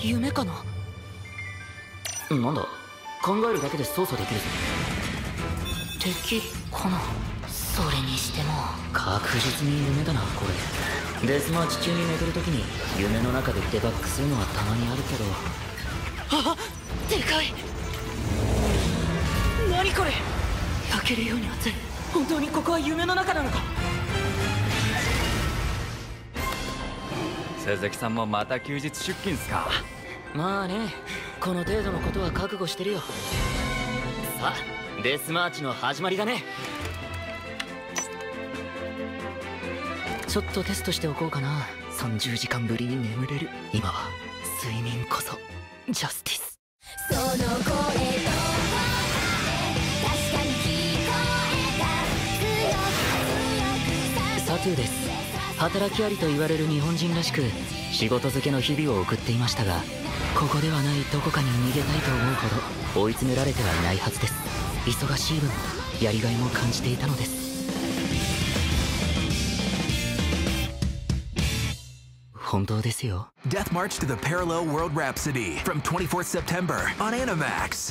夢かな？なんだ？考えるだけで操作できるぞ。敵かな？それにしても。確実に夢だなこれ。デスマーチ中に寝てる時に夢の中でデバッグするのはたまにあるけど。あでかい。何これ？焼けるように熱い。本当にここは夢の中なのか？鈴木さんもまた休日出勤っすか？まあねこの程度のことは覚悟してるよ。さあデスマーチの始まりだね。ちょっとテストしておこうかな。30時間ぶりに眠れる。今は睡眠こそジャスティス。その声の確かに聞こえた。サトゥーです働きありと言われる日本人らしく仕事漬けの日々を送っていましたがここではないどこかに逃げたいと思うほど追い詰められてはいないはずです。忙しい分やりがいも感じていたのです。本当ですよ。Death March to the Parallel World Rhapsody from 24th September on Animax.